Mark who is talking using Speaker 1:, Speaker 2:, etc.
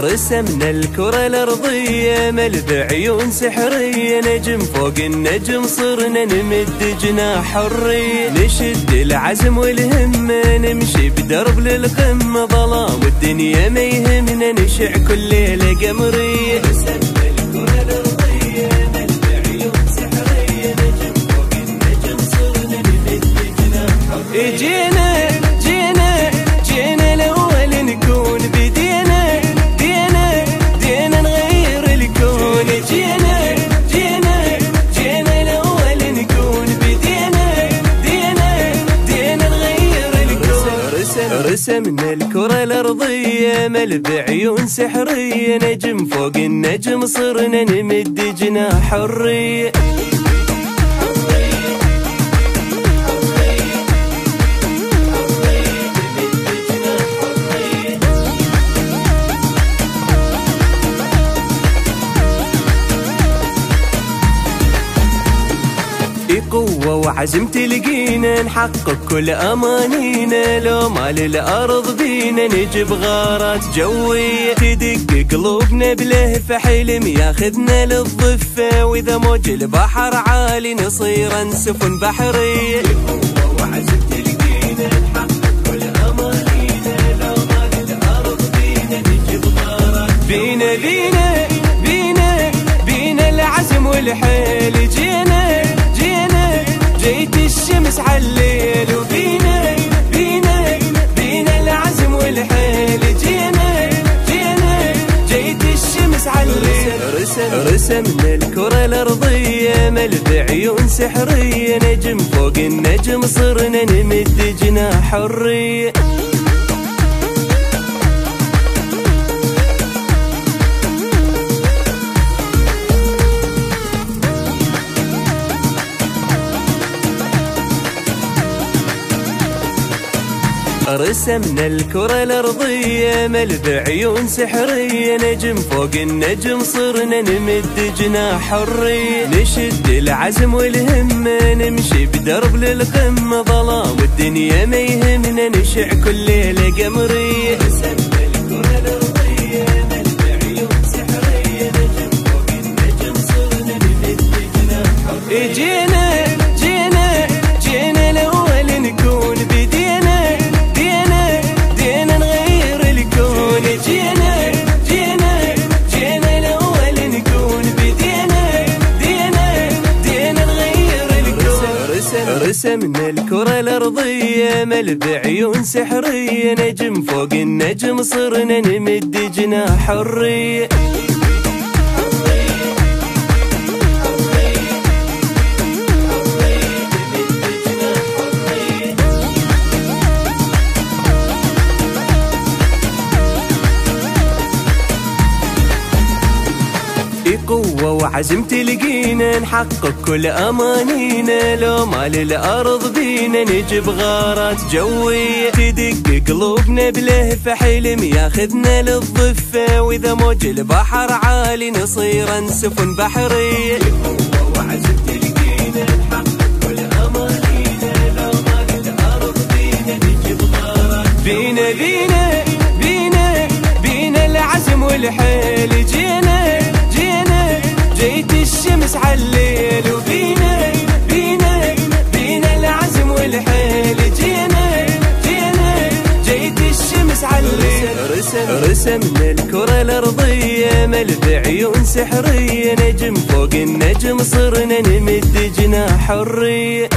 Speaker 1: رسمنا الكرة الأرضية مل بعيون سحرية نجم فوق النجم صرنا نمد جناح حرية. نشد العزم والهمة نمشي بدرب للقمة ظلام والدنيا ما يهمنا نشع كل ليلة قمرية. الكون رسمنا الكرة الأرضية مل بعيون سحرية. نجم فوق النجم صرنا نمد جناح حرية. قوة وعزم تلقينا نحقق كل أمانينا لو ما للأرض بينا نجيب غارات جوية. تدق قلوبنا بلهفة حلم ياخذنا للضفة. وإذا موج البحر عالي نصير سفن بحرية. وعزم تلقينا نحقق كل أمانينا لو ما للأرض بينا نجيب غارات بينا بينا بينا بينا العزم والحيل. جينا رسم رسمنا الكرة الأرضية مل بعيون سحرية نجم فوق النجم صرنا نمد جناح حرية. رسمنا الكرة الأرضية مل بعيون سحرية نجم فوق النجم صرنا نمد جناح حرية. نشد العزم والهمة نمشي بدرب للقمة ظلام والدنيا ما يهمنا نشع كل ليلة قمرية رسمنا الكرة الأرضية مل بعيون سحرية نجم فوق النجم صرنا نمد جناح حرية. قوة وعزم تلقينا نحقق كل أمانينا. لو ما للأرض بينا نجيب غارات جوية. تدق قلوبنا بلهفة حلم ياخذنا للضفة. وإذا موج البحر عالي نصير سفن بحرية. قوة وعزم تلقينا نحقق كل أمانينا لو ما للأرض بينا نجيب غارات بينا بينا بينا بينا العزم والحيل جينا رسمنا الكرة الأرضية مل بعيون سحرية نجم فوق النجم صرنا نمد جناح حرية